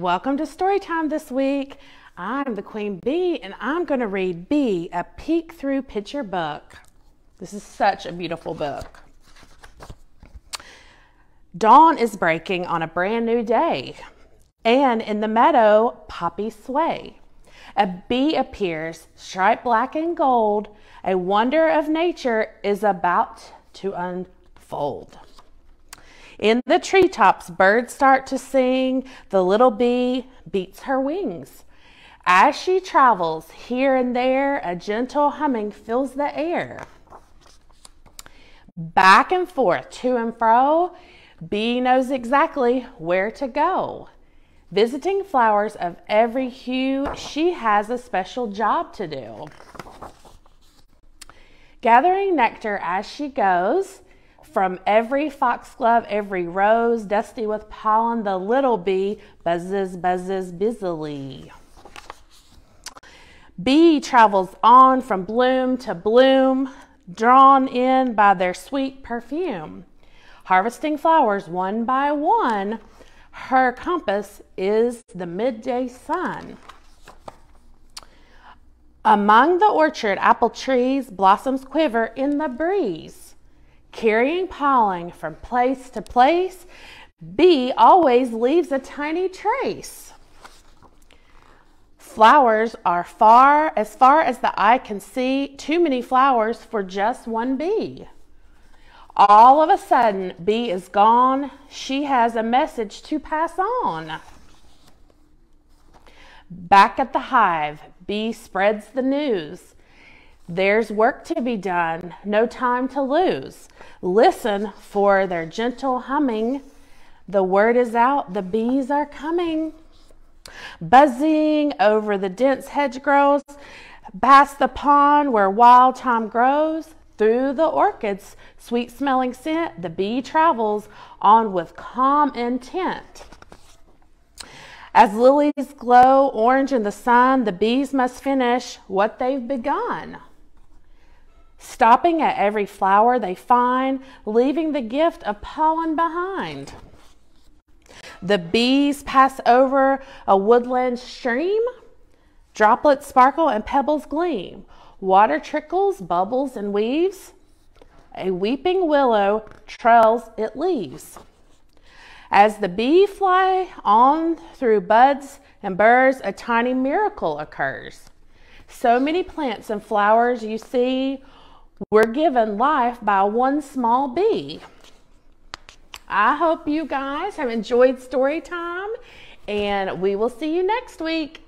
welcome to Storytime this week. I'm the Queen Bee, and I'm going to read Bee, a peek through picture book. This is such a beautiful book. Dawn is breaking on a brand new day, and in the meadow, poppies sway. A bee appears, striped black and gold. A wonder of nature is about to unfold. In the treetops, birds start to sing. The little bee beats her wings. As she travels here and there, a gentle humming fills the air. Back and forth, to and fro, bee knows exactly where to go. Visiting flowers of every hue, she has a special job to do. Gathering nectar as she goes, from every foxglove, every rose, dusty with pollen, the little bee buzzes, buzzes busily. Bee travels on from bloom to bloom, drawn in by their sweet perfume. Harvesting flowers one by one, her compass is the midday sun. Among the orchard apple trees, blossoms quiver in the breeze carrying pollen from place to place. Bee always leaves a tiny trace. Flowers are far, as far as the eye can see, too many flowers for just one bee. All of a sudden, Bee is gone. She has a message to pass on. Back at the hive, Bee spreads the news. There's work to be done, no time to lose. Listen for their gentle humming. The word is out, the bees are coming. Buzzing over the dense hedge hedgerows, past the pond where wild thyme grows, through the orchid's sweet smelling scent, the bee travels on with calm intent. As lilies glow orange in the sun, the bees must finish what they've begun stopping at every flower they find, leaving the gift of pollen behind. The bees pass over a woodland stream. Droplets sparkle and pebbles gleam. Water trickles, bubbles, and weaves. A weeping willow trails it leaves. As the bee fly on through buds and burrs, a tiny miracle occurs. So many plants and flowers you see we're given life by one small bee. I hope you guys have enjoyed story time and we will see you next week.